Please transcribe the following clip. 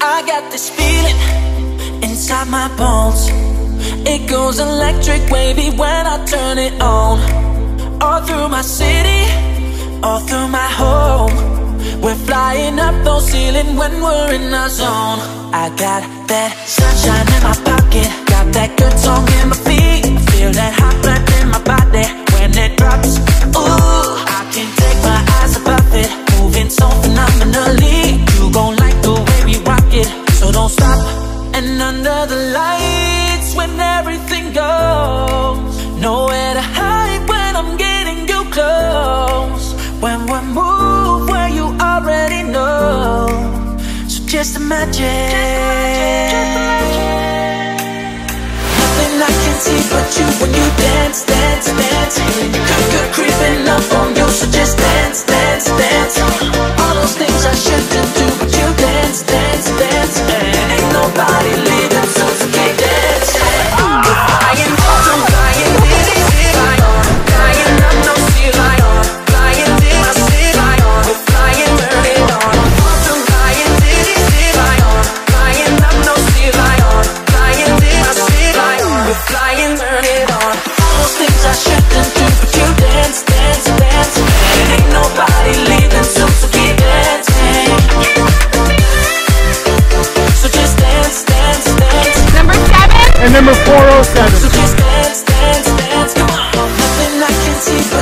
I got this feeling inside my bones. It goes electric wavy when I turn it on. All through my city, all through my home. We're flying up those ceilings when we're in our zone. I got that sunshine in my pocket, got that good song in my feet. Feel that hot blood in my body when it drops. Ooh, I can't take my eyes above it, moving so phenomenally. So don't stop. And under the lights, when everything goes, nowhere to hide when I'm getting you close. When we move where you already know, so just imagine. and number 407. So